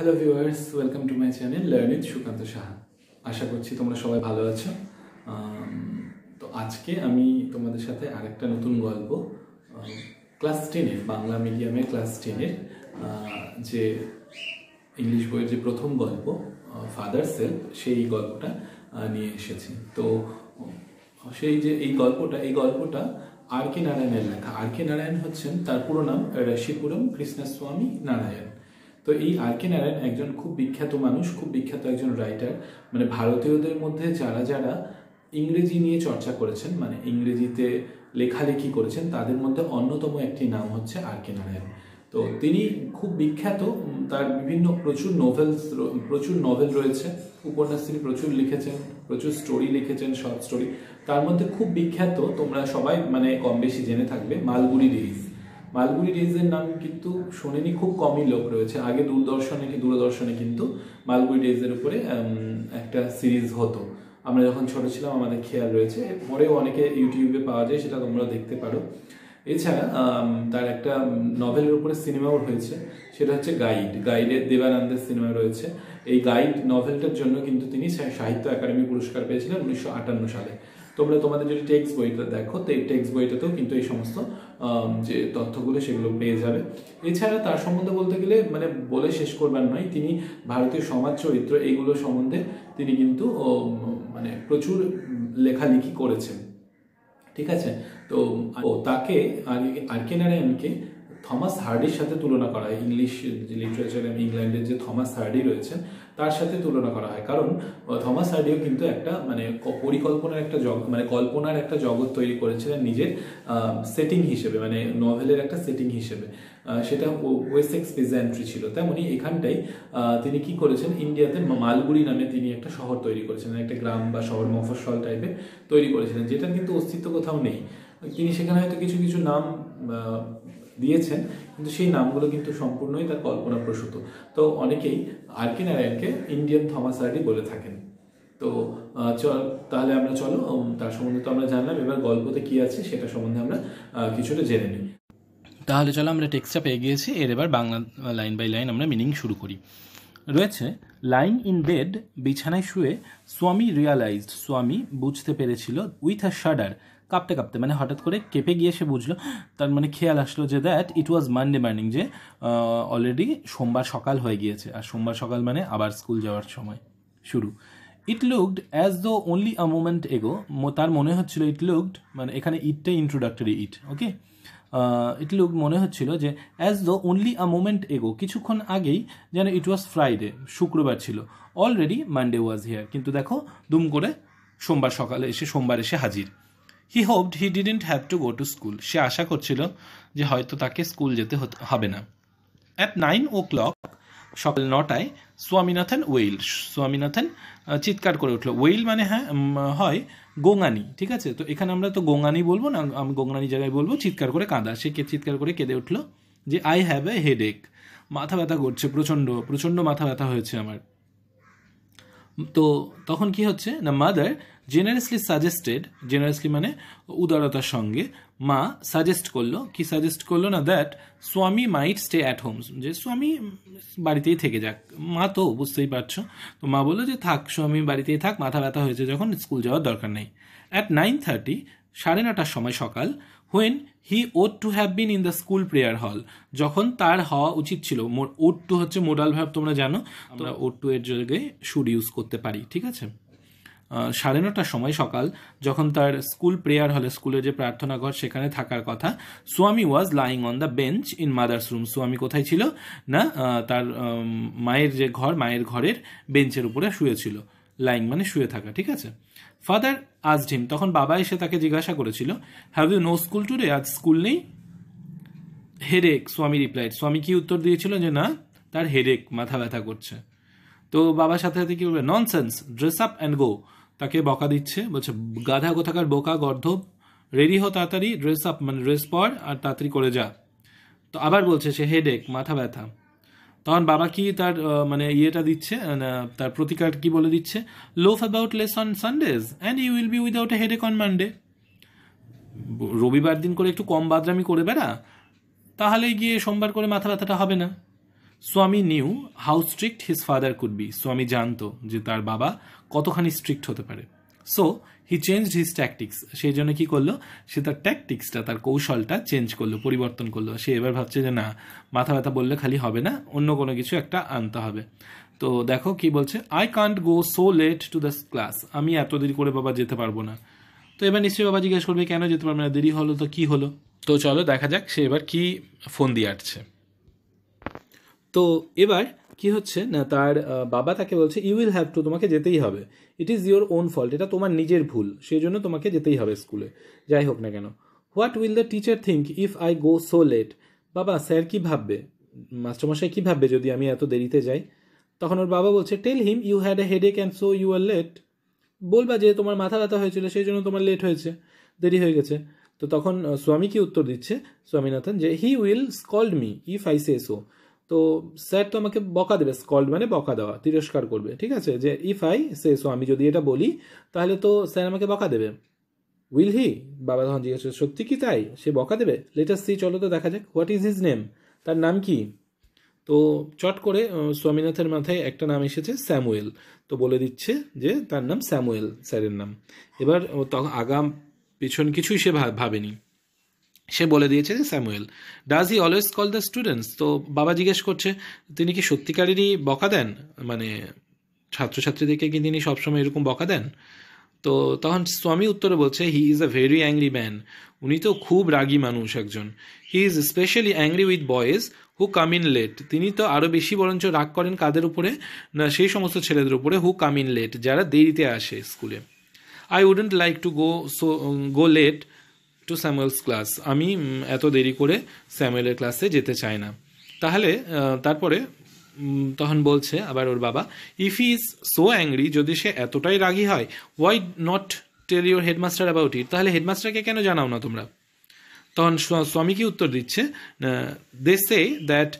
Hello viewers welcome to my channel learn with Sukanta Saha আশা করছি তোমরা সবাই ভালো আছো। তো আজকে আমি তোমাদের সাথে আরেকটা নতুন গল্প ক্লাস টেনের বাংলা মিডিয়ামের ক্লাস টেনের যে ইংলিশ বইয়ের যে প্রথম গল্প ফাদার সেলফ সেই গল্পটা নিয়ে এসেছি। তো, সেই যে এই গল্পটা এই গল্পটা আর কে নারায়ণের লেখা। আর কে নারায়ণ হচ্ছেন, তার পুরো নাম ঋষিপুরম কৃষ্ণস্বামী নারায়ণ। তো এই আর কে নারায়ণ একজন খুব বিখ্যাত মানুষ, খুব বিখ্যাত একজন রাইটার মানে ভারতীয়দের মধ্যে যারা যারা ইংরেজি নিয়ে চর্চা করেছেন মানে ইংরেজিতে লেখালেখি করেছেন, তাদের মধ্যে অন্যতম একটি নাম হচ্ছে আর কে নারায়ণ তো তিনি খুব বিখ্যাত তার বিভিন্ন প্রচুর নোভেলস প্রচুর নভেল রয়েছে। উপন্যাস তিনি প্রচুর লিখেছেন, প্রচুর স্টোরি লিখেছেন শর্ট স্টোরি তার মধ্যে খুব বিখ্যাত, তোমরা সবাই মানে কম বেশি জেনে থাকবে, মালগুড়ি ডেইজ মালগুড়ি ডেইজের নাম কিন্তু শোনেনি, খুব কমই লোক রয়েছে। আগে দূরদর্শনে কি, দূরদর্শনে কিন্তু মালগুড়ি ডেইজের উপরে একটা সিরিজ হতো। আমরা যখন ছোট ছিলাম, আমাদের খেয়াল রয়েছে। পরেও অনেকে ইউটিউবে পাওয়া যায়, সেটা তোমরা দেখতে পারো। এছাড়া তার একটা নভেলের উপরে সিনেমাও হয়েছে সেটা হচ্ছে গাইড গাইডের দেবানন্দের সিনেমা রয়েছে। এই গাইড নভেলটার জন্য কিন্তু তিনি সাহিত্য একাডেমি পুরস্কার পেয়েছিলেন উনিশশো আটান্ন সালে। তোমরা তোমাদের যদি টেক্সট বইটা দেখো, তো এই টেক্সট বইটাতেও কিন্তু এই সমস্ত যে তথ্যগুলো সেগুলো পেয়ে যাবে। এছাড়া তার সম্বন্ধে বলতে গেলে মানে বলে শেষ করবার নয়, তিনি ভারতীয় সমাজ চরিত্র এইগুলো সম্বন্ধে তিনি কিন্তু মানে প্রচুর লেখালেখি করেছেন। ঠিক আছে? তো, ও, তাকে আর কে নারায়ণকে থমাস হার্ডির সাথে তুলনা করা হয়। ইংলিশ লিটারেচার ইংল্যান্ডের যে থমাস হার্ডি রয়েছেন তার সাথে তুলনা করা হয়। কারণ থমাস হার্ডিও কিন্তু একটা মানে পরিকল্পনার একটা জগৎ মানে কল্পনার একটা জগৎ তৈরি করেছিলেন নিজের সেটিং হিসেবে মানে নভেলের একটা সেটিং হিসেবে। সেটা ওয়েসেক্স পেজেন্ট্রি ছিল। তেমনি এখানটাই তিনি কি করেছেন, ইন্ডিয়াতে মালগুড়ি নামে তিনি একটা শহর তৈরি করেছিলেন, একটা গ্রাম বা শহর, মফস্বল টাইপের তৈরি করেছিলেন, যেটার কিন্তু অস্তিত্ব কোথাও নেই। তিনি সেখানে হয়তো কিছু কিছু নাম দিয়েছেন, কিন্তু সেই নামগুলো কিন্তু সম্পূর্ণই তার কল্পনা প্রসূত তো অনেকেই আর কে নারায়ণকে ইন্ডিয়ান থমাস আর্ডি বলে থাকেন। তো চল, তাহলে আমরা চলো তার সম্বন্ধে তো আমরা জানলাম, এবার গল্পতে কি আছে সেটা সম্বন্ধে আমরা কিছুটা জেনে নিই। তাহলে চলো আমরা টেক্সটটা পেয়ে গিয়েছি, এর এবার বাংলা লাইন বাই লাইন আমরা মিনিং শুরু করি। রয়েছে লাইং ইন বেড বিছানায় শুয়ে স্বামী রিয়ালাইজড স্বামী বুঝতে পেরেছিল উইথ আ শাডার কাঁপতে কাঁপতে মানে হঠাৎ করে কেঁপে গিয়ে সে বুঝলো, তার মানে খেয়াল আসলো যে that it was Monday morning যে অলরেডি সোমবার সকাল হয়ে গিয়েছে, আর সোমবার সকাল মানে আবার স্কুল যাওয়ার সময়, শুরু। It looked as though only a moment ago তার মনে হচ্ছিল ইট লুকড মানে এখানে ইটটাই ইন্ট্রোডাক্টরি ইট ওকে ইট লুক মনে হচ্ছিল যে as though only a moment এগো কিছুক্ষণ আগেই যেন ইট ওয়াজ ফ্রাইডে শুক্রবার ছিল। অলরেডি মানডে ওয়াজ হিয়ার কিন্তু দেখো, দুম করে সোমবার সকালে এসে, সোমবার এসে হাজির। He hoped he didn't have to go to school সে আশা করছিল যে হয়তো তাকে স্কুল যেতে হবে না। অ্যাট নাইন ও ক্লক সকাল নটায় স্বামীনাথন ওয়েল স্বামীনাথন চিৎকার করে উঠল। ওয়েল মানে হ্যাঁ হয় গোঙানি, ঠিক আছে? তো এখানে আমরা তো গোঙানি বলব না, আমি গোঙানি জায়গায় বলব, চিৎকার করে কাঁদা। সে কে চিৎকার করে কেঁদে উঠল যে আই হ্যাভ এ হেডেক মাথা ব্যথা করছে, প্রচণ্ড প্রচণ্ড মাথা ব্যথা হয়েছে আমার। তো তখন কি হচ্ছে? না মাদার জেনারেসলি সাজেস্টেড জেনারেসলি মানে উদারতার সঙ্গে, মা সাজেস্ট করল। কি সাজেস্ট করল না? দ্যাট স্বামী মাইট স্টে অ্যাট হোম যে স্বামী বাড়িতেই থেকে যাক। মা তো, বুঝতেই পারছ? তো মা বলল যে, থাক, স্বামী বাড়িতেই থাক, মাথা ব্যথা হয়েছে যখন স্কুল যাওয়ার দরকার নেই। অ্যাট নাইন থার্টি সাড়ে নটার সময় সকাল when he ought to have been in the school prayer hall যখন তার হওয়া উচিত ছিল। ওট টু হচ্ছে মোডাল ভাব তোমরা জানো। আমরা ওট টু এর জায়গায় শুড ইউজ করতে পারি, ঠিক আছে? সাড়ে নটার সময় সকাল, যখন তার স্কুল প্রেয়ার হলে, স্কুলের যে প্রার্থনা ঘর সেখানে থাকার কথা, Swami was lying on the bench in mother's room. Swami কোথায় ছিল? না তার মায়ের যে ঘর, মায়ের ঘরের বেঞ্চের উপরে শুয়েছিল লাইং মানে শুয়ে থাকা, ঠিক আছে? ফাদার আজড হিম, তখন বাবা এসে তাকে জিজ্ঞাসা করেছিল have you no school today আজ স্কুল নেই? হেডেক স্বামী রিপ্লাইড স্বামী কি উত্তর দিয়েছিল? যে না, তার হেডেক মাথা ব্যথা করছে। তো বাবার সাথে সাথে কি বলবে? Nonsense dress up and go তাকে বকা দিচ্ছে। বলছে গাধা কোথাকার বোকা গর্ধব। রেডি হো তাড়াতাড়ি ড্রেস আপ মানে ড্রেস পর আর তাড়াতাড়ি করে যা। তো আবার বলছে সে হেডেক মাথা ব্যথা। তখন বাবা কি তার মানে ইয়েটা দিচ্ছে আহ, তার প্রতিকার কি বলে দিচ্ছে? Loaf about less on Sundays and you will be without a headache on Monday রবিবার দিন করে একটু কম বাদরামি করে বেড়া তাহলে গিয়ে সোমবার করে মাথা ব্যথাটা হবে না। Swami knew how strict his father could be Swami জানতো যে তার বাবা কতখানি স্ট্রিক্ট হতে পারে। So he change his tactics সেই জন্য কী করল? সে তার ট্যাকটিক্সটা তার কৌশলটা চেঞ্জ করল, পরিবর্তন করল। সে এবার ভাবছে যে না, মাথা ব্যথা বললে খালি হবে না, অন্য কোনো কিছু একটা আনতে হবে। তো দেখো কি বলছে I can't go so late to the class আমি এত দেরি করে বাবা যেতে পারব না। তো এবার নিশ্চয়ই বাবা জিজ্ঞেস করবে, কেন যেতে পারবে না? দেরি হলো তো কি হলো? তো চলো দেখা যাক সে এবার কি ফোন দিয়ে আটছে। তো এবার কি হচ্ছে? না, তার বাবা তাকে বলছে ইউ উইল হ্যাভ টু তোমাকে যেতেই হবে। It is your own fault এটা তোমার নিজের ভুল সেই জন্য তোমাকে যেতেই হবে স্কুলে। যাই হোক না কেন। What will the teacher think if I go so late বাবা স্যার কি ভাববে? মাস্টারমশাই কি ভাববে যদি আমি এত দেরিতে যাই? তখন ওর বাবা বলছে tell him you had a head headache and so you are late বলবা যে তোমার মাথা ব্যথা হয়েছিল সেই জন্য তোমার লেট হয়েছে, দেরি হয়ে গেছে। তো তখন স্বামী কি উত্তর দিচ্ছে? স্বামীনাথন যে he will scold me if I say so তো স্যার তো আমাকে বকা দেবে, স্কল্ড মানে বকা দেওয়া, তিরস্কার করবে, ঠিক আছে? যে ইফ আই সে সো আমি যদি এটা বলি, তাহলে তো স্যার আমাকে বকা দেবে। উইল হি বাবা তখন জিজ্ঞেস সত্যি কি তাই? সে বকা দেবে? লেটার সি চলো তো দেখা যাক হোয়াট ইজ হিজ নেম তার নাম কি? তো চট করে স্বামীনাথের মাথায় একটা নাম এসেছে, স্যামুয়েল। তো বলে দিচ্ছে যে তার নাম স্যামুয়েল, স্যারের নাম। এবার তখন আগাম পিছন কিছুই সে ভাবেনি। সে বলে দিয়েছে যে, Samuel does he always call the students তো বাবা জিজ্ঞেস করছে, তিনি কি সত্যিকারেরই বকা দেন? মানে ছাত্রছাত্রীদেরকে কি তিনি সবসময় এরকম বকা দেন? তো তখন স্বামী উত্তরে বলছে he is a very angry man উনি তো খুব রাগী মানুষ একজন। He is specially angry with boys who come in late তিনি তো আরও বেশি বরঞ্চ রাগ করেন কাদের উপরে? না, সেই সমস্ত ছেলেদের উপরে হু কাম ইন লেট যারা দেরিতে আসে স্কুলে। I wouldn't like to go so go late to Samuel's class আমি এত দেরি করে স্যামুয়েলের ক্লাসে যেতে চাই না। তাহলে তারপরে তখন বলছে আবার ওর বাবা ইফ ইজ সো অ্যাংরি যদি সে এতটাই রাগি হয় why not tell your headmaster about it তাহলে হেডমাস্টারকে কেন জানাও না তোমরা? তখন স্বামীকে উত্তর দিচ্ছে? They say that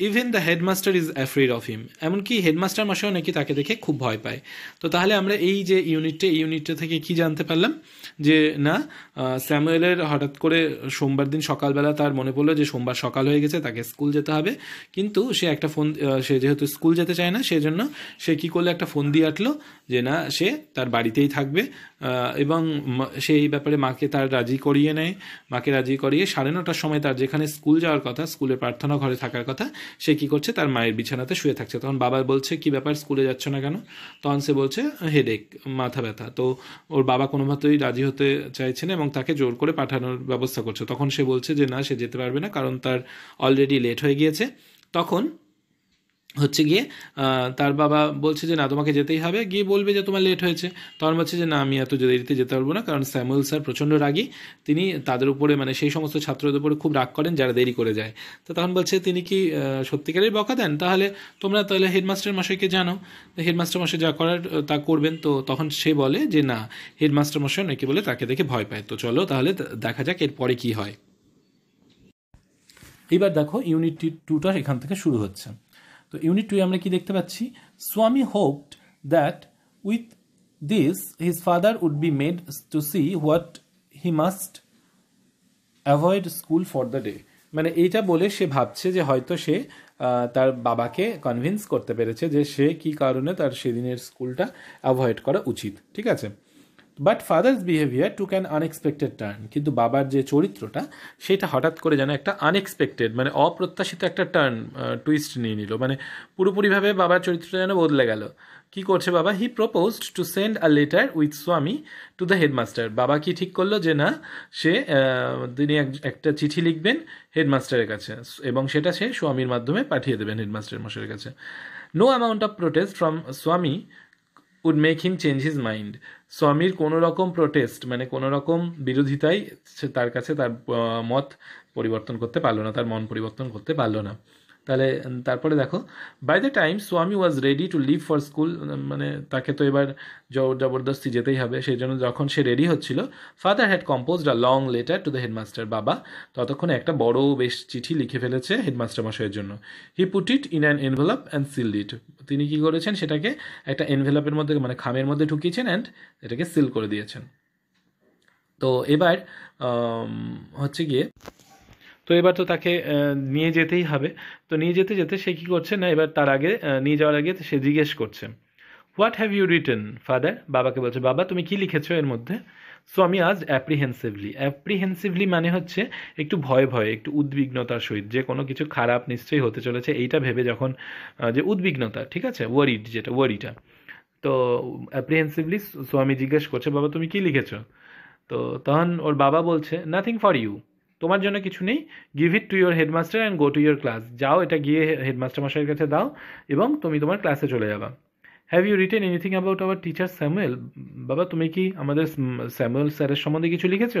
even the headmaster is afraid of him এমনকি হেডমাস্টার মশাও নাকি তাকে দেখে খুব ভয় পায়। তো তাহলে আমরা এই যে ইউনিটটা, এই ইউনিটটা থেকে কি জানতে পারলাম? যে না স্যামুয়েলের হঠাৎ করে সোমবার দিন সকালবেলা তার মনে পড়ল যে সোমবার সকাল হয়ে গেছে, তাকে স্কুল যেতে হবে। কিন্তু সে একটা ফোন সে যেহেতু স্কুল যেতে চায় না, সেজন্য সে কি করল, একটা ফোন দিয়ে আটলো যে না, সে তার বাড়িতেই থাকবে। এবং সেই ব্যাপারে মাকে তার রাজি করিয়ে নেয়। মাকে রাজি করিয়ে সাড়ে নটার সময় তার যেখানে স্কুল যাওয়ার কথা, স্কুলে প্রার্থনা ঘরে থাকার কথা, সে কি করছে? তার মায়ের বিছানাতে শুয়ে থাকছে। তখন বাবা বলছে, কি ব্যাপার, স্কুলে যাচ্ছ না কেন? তখন সে বলছে, হেডেক, মাথা ব্যথা। তো ওর বাবা কোনোভাবেই রাজি হতে চাইছে না এবং তাকে জোর করে পাঠানোর ব্যবস্থা করছে। তখন সে বলছে যে, না, সে যেতে পারবে না কারণ তার অলরেডি লেট হয়ে গিয়েছে। তখন হচ্ছে গিয়ে তার বাবা বলছে যে, না, তোমাকে যেতেই হবে। গিয়ে বলবে যে, তোমার লেট হয়েছে। তখন বলছে যে, না, আমি এত দেরিতে যেতে পারব না, কারণ স্যামুয়েল স্যার প্রচণ্ড রাগী। তিনি তাদের উপরে মানে সেই সমস্ত ছাত্রদের উপরে খুব রাগ করেন যারা দেরি করে যায়। তো তখন বলছে, তিনি কি সত্যিকারের বকা দেন? তাহলে তোমরা তাহলে হেডমাস্টার মশাইকে জানো। হেডমাস্টার মশাই যা করার তা করবেন। তো তখন সে বলে যে, না, হেডমাস্টার মশাই নাকি বলে তাকে দেখে ভয় পায়। তো চলো তাহলে দেখা যাক এরপরে কি হয়। এবার দেখো, ইউনিট টুটা এখান থেকে শুরু হচ্ছে। তো ইউনিট টুয়ে আমরা কি দেখতে পাচ্ছি? Swami hoped that with this his father would be made to see what he must avoid school for the day মানে এইটা বলে সে ভাবছে যে হয়তো সে তার বাবাকে কনভিন্স করতে পেরেছে যে সে কি কারণে তার সেদিনের স্কুলটা অ্যাভয়েড করা উচিত। ঠিক আছে? But father's behaviour took an unexpected turn কিন্তু বাবার যে চরিত্রটা, সেটা হঠাৎ করে যেন একটা আনএক্সপেক্টেড মানে অপ্রত্যাশিত একটা টার্ন টুইস্ট নিয়ে নিল। মানে পুরোপুরিভাবে বাবার চরিত্রটা যেন বদলে গেল। কি করছে বাবা? He proposed to send a letter with Swami to the headmaster বাবা কি ঠিক করল যে না, সে তিনি এক- একটা চিঠি লিখবেন হেডমাস্টারের কাছে, এবং সেটা সে স্বামীর মাধ্যমে পাঠিয়ে দেবেন হেডমাস্টার মশাইয়ের কাছে। No amount of protest from Swami would make him change his mind স্বামীর কোনো রকম প্রোটেস্ট মানে কোনো রকম বিরোধিতাই তার কাছে তার মত পরিবর্তন করতে পারল না, তার মন পরিবর্তন করতে পারল না। তাহলে, তারপরে দেখো by the time Swami was ready to leave for school মানে তাকে তো এবার জবরদস্তি যেতেই হবে, সেই জন্য যখন সে রেডি হচ্ছিল father had composed a long letter to the headmaster বাবা। ততক্ষণে একটা বড় বেশ চিঠি লিখে ফেলেছে হেডমাস্টার মশাইয়ের জন্য। He put it in an envelope and seal it তিনি কি করেছেন? সেটাকে একটা এনভেলপের মধ্যে মানে খামের মধ্যে ঢুকিয়েছেন অ্যান্ড এটাকে সিল করে দিয়েছেন। তো এবার হচ্ছে গিয়ে তো এবার তো তাকে নিয়ে যেতেই হবে। তো নিয়ে যেতে যেতে সে কী করছে না, এবার তার আগে নিয়ে যাওয়ার আগে সে জিজ্ঞেস করছে what have you written father বাবাকে বলছে, বাবা, তুমি কি লিখেছো এর মধ্যে? সো আমি আজ অ্যাপ্রিহেন্সিভলি অ্যাপ্রিহেন্সিভলি মানে হচ্ছে একটু ভয় ভয়ে, একটু উদ্বিগ্নতার সহিত, যে কোনো কিছু খারাপ নিশ্চয়ই হতে চলেছে, এইটা ভেবে যখন যে উদ্বিগ্নতা, ঠিক আছে? ওয়ারিড যেটা ওয়ারিটা তো অ্যাপ্রিহেন্সিভলি সো আমি জিজ্ঞেস করছে, বাবা, তুমি কি লিখেছো? তো তখন ওর বাবা বলছে নাথিং ফর ইউ তোমার জন্য কিছু নেই। Give it to your headmaster and go to your class যাও, এটা গিয়ে হেডমাস্টার মশাইয়ের কাছে দাও এবং তুমি তোমার ক্লাসে চলে যাবা। Have you written anything about our teacher Samuel বাবা, তুমি কি আমাদের স্যামুয়েল স্যারের সম্বন্ধে কিছু লিখেছ?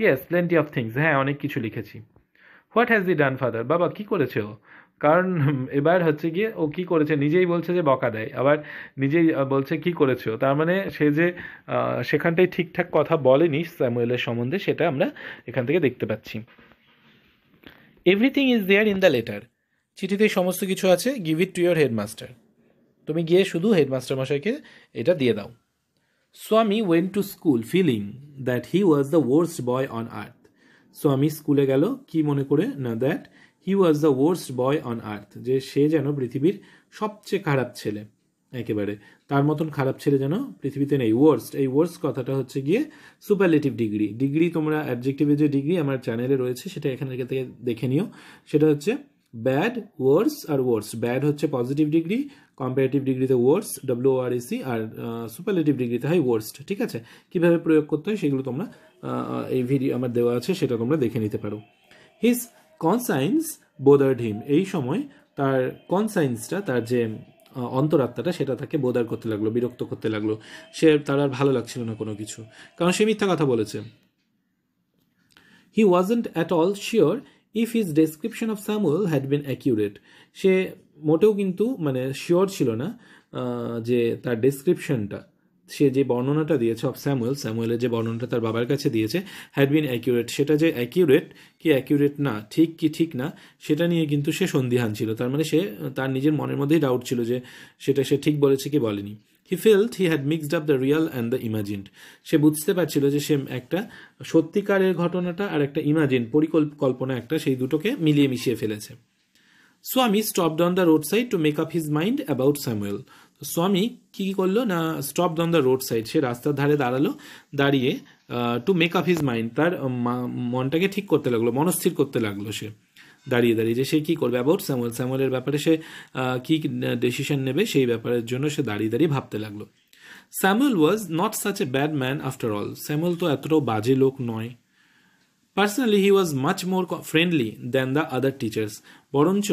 ইয়েস প্লেন্টি অফ থিংস হ্যাঁ অনেক কিছু লিখেছি। What has the done father বাবা, কী করেছে কারণ এবার হচ্ছে গিয়ে ও কি করেছে? নিজেই বলছে যে বকা দেয়। আবার নিজেই বলছে কি করেছ তার মানে সে যে সেখানটায় ঠিকঠাক কথা বলেনি স্যামুয়েলের সম্বন্ধে, সেটা আমরা এখান থেকে দেখতে পাচ্ছি। Everything is there in the letter চিঠিতে সমস্ত কিছু আছে give it to your headmaster তুমি গিয়ে শুধু হেডমাস্টার মশাইকে এটা দিয়ে দাও। Swami went to school feeling that he was the worst boy on earth Swami স্কুলে গেল, কি মনে করে? না that he was the worst boy on earth যে সে যেন পৃথিবীর সবচেয়ে খারাপ ছেলে, একেবারে। তার মতন খারাপ ছেলে যেন পৃথিবীতে নেই। ওয়ার্স্ট এই ওয়ার্স্ট কথাটা হচ্ছে গিয়ে সুপারলেটিভ ডিগ্রি ডিগ্রি তোমরা অ্যাডজেক্টিভের যে ডিগ্রি আমার চ্যানেলে রয়েছে, সেটা এখানে থেকে দেখে নিও। সেটা হচ্ছে ব্যাড ওয়ার্স আর ওয়ার্স ব্যাড হচ্ছে পজিটিভ ডিগ্রি কম্পারেটিভ ডিগ্রিতে worse W R S E আর সুপারলেটিভ ডিগ্রিতে হয় ওয়ার্স্ট ঠিক আছে? কীভাবে প্রয়োগ করতে হয় সেগুলো তোমরা এই ভিডিও আমার দেওয়া আছে, সেটা তোমরা দেখে নিতে পারো। হিজ কনসাইন্স বোদার্ড হিম এই সময় তার কনসাইন্সটা তার যে অন্তরাত্মাটা, সেটা তাকে বোদার করতে লাগল, বিরক্ত করতে লাগল। সে তার আর ভালো লাগছিল না কোনো কিছু। কারণ সে মিথ্যা কথা বলেছে। He wasn't at all sure if his description of Samuel had been accurate সে মোটেও কিন্তু মানে শিওর ছিল না যে তার ডেসক্রিপশনটা সে যে বর্ণনাটা দিয়েছে অফ স্যামুয়েল স্যামুয়েলের যে বর্ণনাটা তার বাবার কাছে দিয়েছে হ্যাড বিন অ্যাকিউরেট সেটা যে অ্যাকিউরেট কি অ্যাকিউরেট না, ঠিক কি ঠিক না, সেটা নিয়ে কিন্তু সে সন্দিহান ছিল। তার মানে সে, তার নিজের মনের মধ্যেই ডাউট ছিল যে সেটা সে ঠিক বলেছে কি বলেনি। He felt he had mixed up the real and the imagined সে বুঝতে পারছিল যে সে একটা সত্যিকারের ঘটনাটা আর একটা ইমাজিন পরিকল্পনা একটা, সেই দুটোকে মিলিয়ে মিশিয়ে ফেলেছে। Swami stop on the road side to make up his mind about Samuel Swami কি কি করল না stop on the road side সে রাস্তার ধারে দাঁড়াল, দাঁড়িয়ে to make up his mind তার মনটাকে ঠিক করতে লাগল, মনস্থির করতে লাগল সে। দাঁড়িয়ে দাঁড়িয়ে যে সে কী করবে অ্যাবাউট স্যামুয়েল স্যামুয়েলের ব্যাপারে সে কি ডিসিশন নেবে সেই ব্যাপারের জন্য সে দাঁড়িয়ে দাঁড়িয়ে ভাবতে লাগল। Samuel was not such a bad man after all Samuel তো এতটাও বাজে লোক নয়। Personally he was much more friendly than the other teachers বরঞ্চ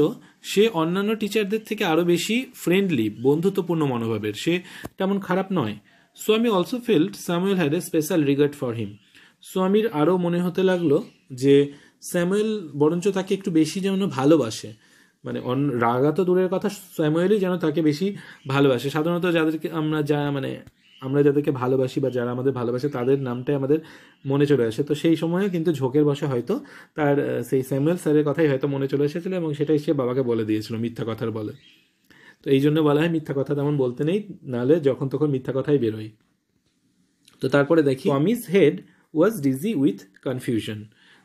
সে অন্যান্য টিচারদের থেকে আরও বেশি ফ্রেন্ডলি বন্ধুত্বপূর্ণ মনোভাবের। সে তেমন খারাপ নয়। Swami also felt Samuel had a special regard for him স্বামীর আরও মনে হতে লাগল যে স্যামুয়েল বরঞ্চ তাকে একটু বেশি যেন ভালোবাসে। মানে রাগা তো দূরের কথা স্যামুয়েলই যেন তাকে বেশি ভালোবাসে। সাধারণত যাদেরকে আমরা যা মানে আমরা যাদেরকে ভালোবাসি বা যারা আমাদের ভালোবাসে, তাদের নামটাই আমাদের মনে চলে আসে। তো সেই সময়ে কিন্তু ঝোঁকের বসে হয়তো তার সেই স্যামুয়েল স্যারের কথাই হয়তো মনে চলে এসেছিল এবং সেটাই সে বাবাকে বলে দিয়েছিল মিথ্যা কথার বলে। তো এই জন্য বলা হয় মিথ্যা কথা তেমন বলতে নেই নাহলে যখন তখন মিথ্যা কথাই বেরোয়। তো তারপরে দেখি Swami's head was dizzy with confusion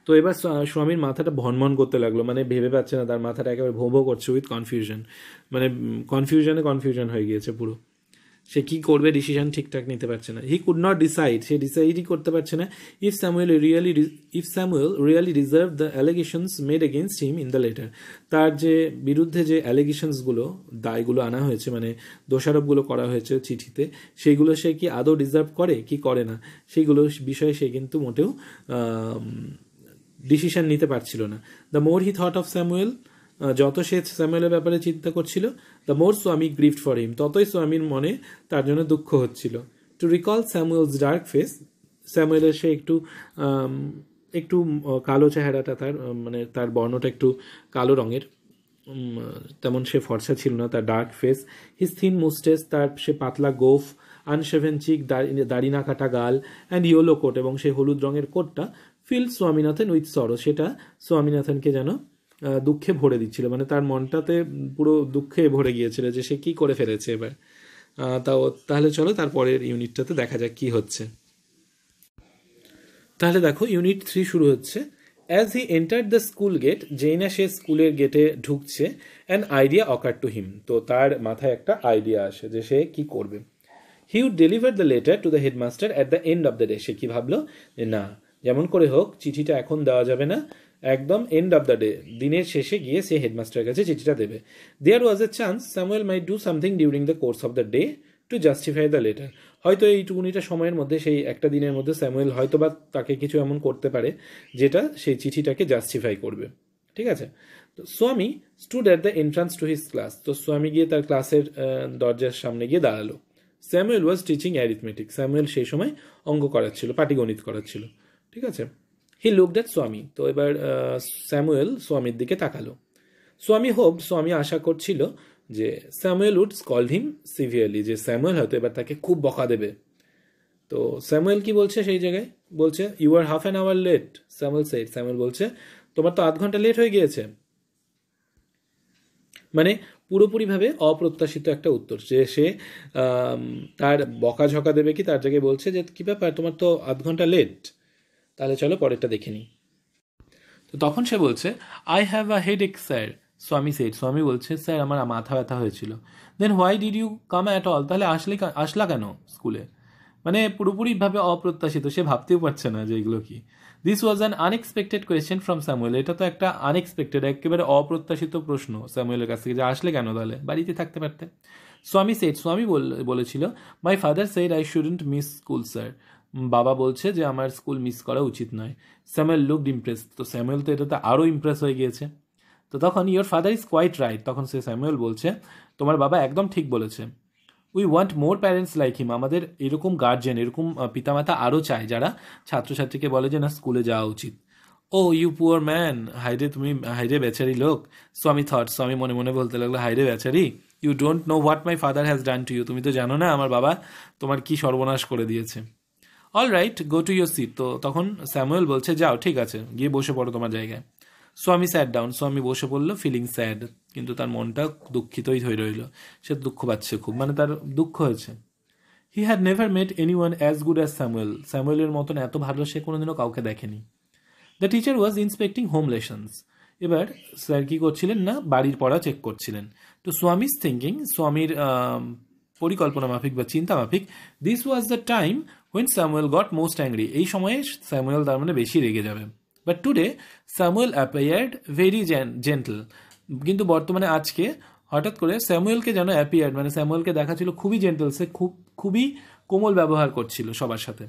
তো এবার স্বামীর মাথাটা ভনমন করতে লাগল মানে ভেবে পাচ্ছে না, তার মাথাটা একেবারে ভো ভো করছে উইথ কনফিউশন মানে কনফিউশনে কনফিউশন হয়ে গিয়েছে পুরো। সে কি করবে ডিসিশন ঠিকঠাক নিতে পারছে না। হি কুড নট ডিসাইড সে ডিসাইডই করতে পারছে না। If Samuel really if Samuel really reserve the allegations made against him in the letter তার যে বিরুদ্ধে যে অ্যালিগেশনসগুলো দায়গুলো আনা হয়েছে মানে দোষারোপগুলো করা হয়েছে চিঠিতে সেইগুলো সে কি আদৌ ডিজার্ভ করে, কি করে না সেইগুলো বিষয়ে সে কিন্তু মোটেও ডিসিশন নিতে পারছিল না। The more he thought of Samuel যত সে স্যামুয়েলের ব্যাপারে চিন্তা করছিল দ্য মোর স্বামী গ্রিফট ফর হিম ততই স্বামীর মনে তার জন্য দুঃখ হচ্ছিল। To recall Samuel's dark face স্যামুয়েলের সে একটু একটু কালো চেহারাটা তার মানে তার বর্ণটা একটু কালো রঙের। তেমন সে ফর্সা ছিল না তার dark face his thin moustache তার সে পাতলা গোফ আনশেভেন চিক দাড়ি না কাটা গাল অ্যান্ড ইয়েলো কোট এবং সেই হলুদ রঙের কোটটা ফিল স্বামীনাথন উইথ সরো সেটা স্বামীনাথনকে যেন দুঃখে ভরে দিচ্ছিল। মানে তার মনটাতে পুরো দুঃখে ভরে গিয়েছিল যে সে কি করে ফেলেছে এবার। তাও তাহলে চলো তারপরের ইউনিটটাতে দেখা যাক কি হচ্ছে। তাহলে দেখো, ইউনিট থ্রি শুরু হচ্ছে। As he enter the school gate যেই না সে স্কুলের গেটে ঢুকছে। An idea occur to him তো তার মাথায় একটা আইডিয়া আসে যে সে কি করবে। He would deliver the letter to the headmaster at the end of the day সে কি ভাবলো? যে না, যেমন করে হোক, চিঠিটা এখন দেওয়া যাবে না। একদম এন্ড অফ দ্য ডে দিনের শেষে গিয়ে সে হেডমাস্টারের কাছে চিঠিটা দেবে। There was a chance Samuel my do something during the course of the day to justify the letter হয়তো এইটুকুনিটা সময়ের মধ্যে, সেই একটা দিনের মধ্যে স্যামুয়েল হয়তো বা তাকে কিছু এমন করতে পারে, যেটা সেই চিঠিটাকে জাস্টিফাই করবে। ঠিক আছে? তো Swami stood at the entrance to his class তো স্বামী গিয়ে তার ক্লাসের দরজার সামনে গিয়ে দাঁড়াল। Samuel was teaching arithmetic Samuel সেই সময় অঙ্ক করাচ্ছিল, পাটিগণিত করাচ্ছিল। ঠিক আছে? হি লুকড অ্যাট স্বামী তো এবার স্যামুয়েল স্বামীর দিকে তাকালো। স্বামী হোপ স্বামী আশা করছিল যে Samuel would scold him severely যে স্যামুয়েল হয়তো এবার তাকে খুব বকা দেবে। তো স্যামুয়েল কি বলছে সেই জায়গায়? বলছে you are half an hour late Samuel said Samuel বলছে, তোমার তো আধ ঘণ্টা লেট হয়ে গিয়েছে। মানে পুরোপুরিভাবে অপ্রত্যাশিত একটা উত্তর। যে সে তার বকাঝকা দেবে কি, তার জায়গায় বলছে যে, কী ব্যাপার, তোমার তো আধ ঘণ্টা লেট তাহলে চলো পরেরটা দেখে নিই। তো তখন সে বলছে I have a headache sir Swami said Swami বলছে স্যার আমার মাথা ব্যথা হয়েছিল। Then why did you come at all তাহলে আসলে আসলা কেন স্কুলে মানে পুরোপুরিভাবে অপ্রত্যাশিত, সে ভাবতেও পারছে না যে এগুলো কি। This was an unexpected question from Samuel এটা তো একটা আনএক্সপেক্টেড একেবারে অপ্রত্যাশিত প্রশ্ন স্যামুয়েলের কাছ থেকে যে আসলে কেন তাহলে? বাড়িতে থাকতে পারতে। স্বামী সেট স্বামী বলেছিল my father said I shouldn't miss school sir বাবা বলছে যে আমার স্কুল মিস করা উচিত নয়। স্যামুয়েল লুকড ইমপ্রেস তো স্যামুয়েল তো এটাতে আরও ইমপ্রেস হয়ে গিয়েছে। তো তখন your father is quite right তখন সে স্যামুয়েল বলছে, তোমার বাবা একদম ঠিক বলেছে। We want more parents like him আমাদের এরকম গার্জেন এরকম পিতামাতা আরও চায় যারা ছাত্রছাত্রীকে বলে যে না, স্কুলে যাওয়া উচিত। ও ইউ পুয়ার ম্যান হাইরে তুমি হাইরে বেচারি লোক। স্বামী থট স্বামী মনে মনে বলতে লাগল হাইরে বেচারি you don't know what my father has done to you তুমি তো জানো না, আমার বাবা তোমার কি সর্বনাশ করে দিয়েছে। All right go to your seat তো তখন স্যামুয়েল বলছে, যাও, ঠিক আছে, গিয়ে বসে পড়ো তোমার জায়গায়। স্বামী স্যাড ডাউন স্বামী বসে পড়ল ফিলিং স্যাড কিন্তু তার মনটা দুঃখিতই হয়ে রইল। সে দুঃখ পাচ্ছে খুব মানে তার দুঃখ হয়েছে। He had never met anyone as good as Samuel স্যামুয়েলের মতন এত ভালো সে কোনোদিনও কাউকে দেখেনি। The teacher was inspecting home lessons এবার স্যার কী করছিলেন না, বাড়ির পড়া চেক করছিলেন। তো স্বামীজ থিঙ্কিং স্বামীর পরিকল্পনা মাফিক বা চিন্তা মাফিক this was the time when Samuel got most angry এই সময়ে স্যামুয়েল তার মানে বেশি রেগে যাবে। But today Samuel appeared very gentle কিন্তু বর্তমানে আজকে হঠাৎ করে স্যামুয়েলকে যেন অ্যাপিয়ার্ড মানে স্যামুয়েলকে দেখা ছিল খুবই জেন্টল সে খুব, খুবই কোমল ব্যবহার করছিল সবার সাথে।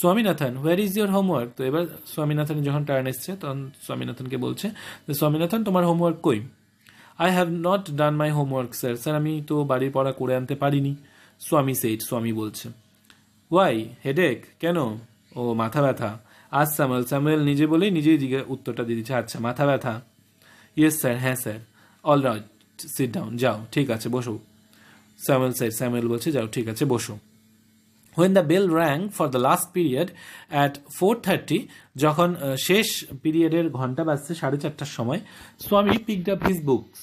Swaminathan where is your homework তো এবার স্বামীনাথনের যখন টার্ন এসছে, তখন স্বামীনাথনকে বলছে যে স্বামীনাথন তোমার হোমওয়ার্ক কই? I have not done my homework sir sir আমি তো বাড়ির পড়া করে আনতে পারিনি। স্বামী সেইট স্বামী বলছে। ওয়াই হেডেক কেন? ও, মাথা ব্যথা। আজ স্যামুয়েল স্যামুয়েল নিজে বলেই নিজেই জিজ্ঞে উত্তরটা দিয়ে দিচ্ছে। আচ্ছা মাথা ব্যথা? ইয়েস স্যার হ্যাঁ sir all right sit down যাও। ঠিক আছে, বসো। স্যামুয়েল, স্যার, স্যামুয়েল বলছে, যাও, ঠিক আছে, বসো। When the bell rang for the last period at four thirty যখন শেষ পিরিয়ডের ঘণ্টা বাজছে সাড়ে চারটার সময়, স্বামী পিকড আপ হিজ বুকস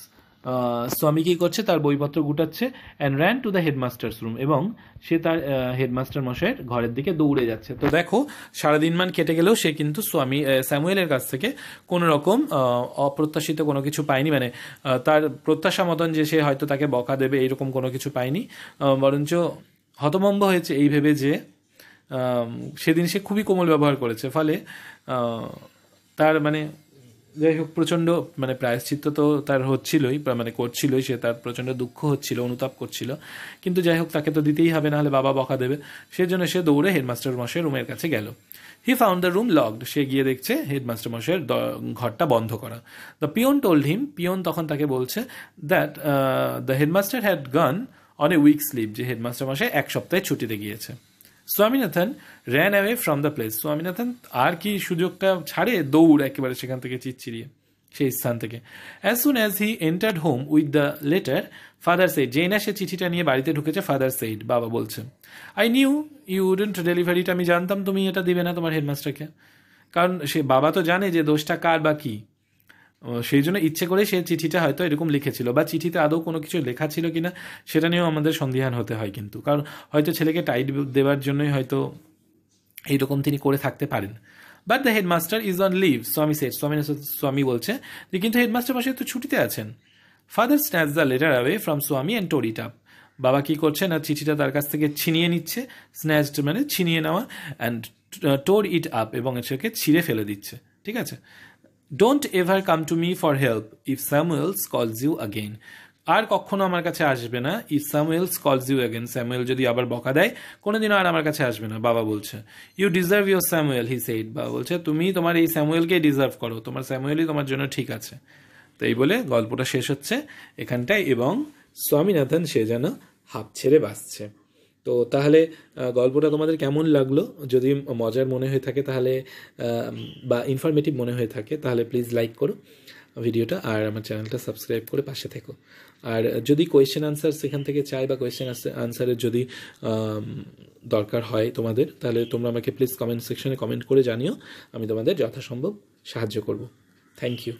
স্বামী কী করছে? তার বইপত্র গুটাচ্ছে and ran to the headmaster's room এবং সে তার হেডমাস্টার মশাইয়ের ঘরের দিকে দৌড়ে যাচ্ছে। তো দেখো, সারাদিন মান কেটে গেলেও সে কিন্তু স্বামী স্যামুয়েলের কাছ থেকে কোনো রকম অপ্রত্যাশিত কোনো কিছু পায়নি। মানে তার প্রত্যাশা মতন যে সে হয়তো তাকে বকা দেবে এইরকম কোনো কিছু পায়নি। বরঞ্চ হতমম্ব হয়েছে এই ভেবে যে সেদিন সে খুবই কোমল ব্যবহার করেছে। ফলে তার মানে যাই হোক, প্রচণ্ড মানে প্রায়শ্চিত্ত তো তার হচ্ছিলই মানে করছিলই, সে তার প্রচণ্ড দুঃখ হচ্ছিল, অনুতাপ করছিল। কিন্তু যাই হোক, তাকে তো দিতেই হবে, নাহলে বাবা বকা দেবে। সেজন্য সে দৌড়ে হেডমাস্টার মশাই রুমের কাছে গেল। He found the room locked সে গিয়ে দেখছে হেডমাস্টার মশাইয়ের ঘরটা বন্ধ করা। The peon told him peon তখন তাকে বলছে that the headmaster had gone on a week slip যে হেডমাস্টার মশাই এক সপ্তাহে ছুটিতে গিয়েছে। Swaminathan ran away from the place Swaminathan আর কি সুযোগটা ছাড়ে দৌড় একেবারে সেখান থেকে চিচ্ছিরিয়ে সেই স্থান থেকে। As soon as he entered home with the letter father said যেই না সে চিঠিটা নিয়ে বাড়িতে ঢুকেছে ফাদার সেইড বাবা বলছে। আই নিউ ইউ উডেন্ট ডেলিভারিটা আমি জানতাম তুমি এটা দিবে না তোমার হেডমাস্টারকে কারণ সে বাবা তো জানে যে দোষটা কার বা কী। সেই জন্য ইচ্ছে করে সে চিঠিটা হয়তো এরকম লিখেছিল, বা চিঠিতে আদৌ কোনো কিছু লেখা ছিল কিনা, সেটা নিয়েও আমাদের সন্দিহান হতে হয় কিন্তু। কারণ হয়তো ছেলেকে টাইট দেওয়ার জন্যই হয়তো এইরকম তিনি করে থাকতে পারেন। But the headmaster is on leave Swami said Swami Swami বলছে যে, কিন্তু হেডমাস্টার মশাই তো ছুটিতে আছেন। Father snatch the letter away from Swami and tore it up বাবা কি করছে না চিঠিটা তার কাছ থেকে ছিনিয়ে নিচ্ছে স্ন্যাচড মানে ছিনিয়ে নেওয়া অ্যান্ড টোর ইট আপ এবং এটাকে ছিঁড়ে ফেলে দিচ্ছে। ঠিক আছে? Don't ever come to me for help if Samuels calls you again আর কখনো আমার কাছে আসবে না if Samuels calls you again Samuel যদি আবার বকা দেয়, কোনোদিনও আর আমার কাছে আসবে না, বাবা বলছে। You deserve your Samuel he said বাবা বলছে, তুমি তোমার এই স্যামুয়েলকে ডিজার্ভ করো, তোমার স্যামুয়েলই তোমার জন্য ঠিক আছে। তো এই বলে গল্পটা শেষ হচ্ছে এখানটায় এবং স্বামীনাথন সে যেন হাফ ছেড়ে বাঁচছে। তো তাহলে গল্পটা তোমাদের কেমন লাগল? যদি মজার মনে হয়ে থাকে তাহলে বা ইনফরমেটিভ মনে হয়ে থাকে তাহলে প্লিজ লাইক করো ভিডিওটা আর আমার চ্যানেলটা সাবস্ক্রাইব করে পাশে থেকো। আর যদি কোয়েশ্চেন আনসার সেখান থেকে চাই বা কোয়েশ্চেন আনসারের যদি দরকার হয় তোমাদের, তাহলে তোমরা আমাকে প্লিজ কমেন্ট সেকশনে কমেন্ট করে জানিও। আমি তোমাদের যথাসম্ভব সাহায্য করব। Thank you